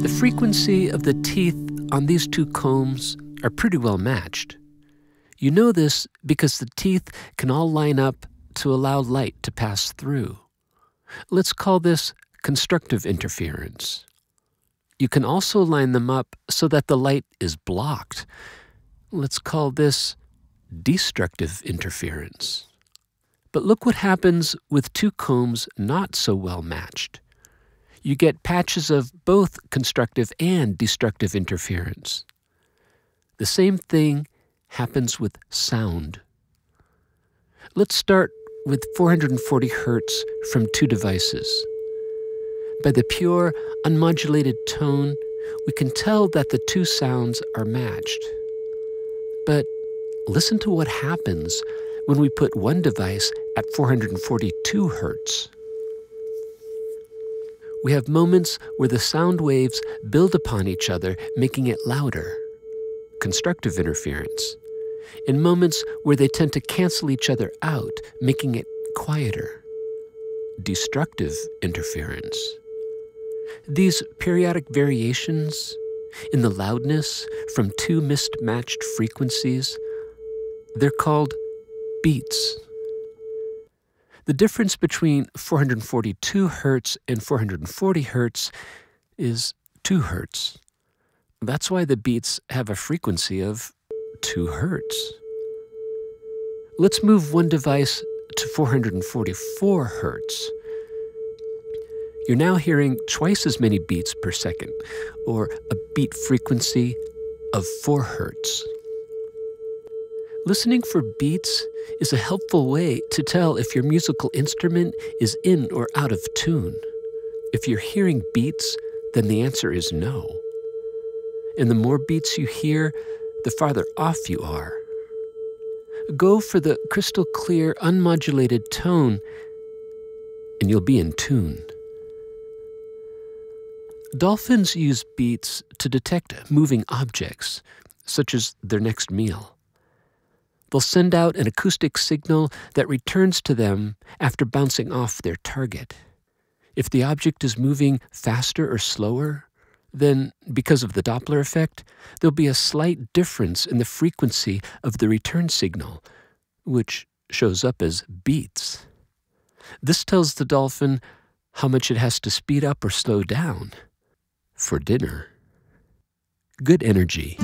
The frequency of the teeth on these two combs are pretty well matched. You know this because the teeth can all line up to allow light to pass through. Let's call this constructive interference. You can also line them up so that the light is blocked. Let's call this destructive interference. But look what happens with two combs not so well matched. You get patches of both constructive and destructive interference. The same thing happens with sound. Let's start with 440 Hz from two devices. By the pure, unmodulated tone, we can tell that the two sounds are matched. But listen to what happens when we put one device at 442 Hz. We have moments where the sound waves build upon each other, making it louder, constructive interference. In moments where they tend to cancel each other out, making it quieter, destructive interference. These periodic variations in the loudness from two mismatched frequencies, they're called beats. The difference between 442 Hz and 440 Hz is 2 Hz. That's why the beats have a frequency of 2 Hz. Let's move one device to 444 Hz. You're now hearing twice as many beats per second, or a beat frequency of 4 Hz. Listening for beats is a helpful way to tell if your musical instrument is in or out of tune. If you're hearing beats, then the answer is no. And the more beats you hear, the farther off you are. Go for the crystal clear, unmodulated tone, and you'll be in tune. Dolphins use beats to detect moving objects, such as their next meal. They'll send out an acoustic signal that returns to them after bouncing off their target. If the object is moving faster or slower, then, because of the Doppler effect, there'll be a slight difference in the frequency of the return signal, which shows up as beats. This tells the dolphin how much it has to speed up or slow down for dinner. Good energy.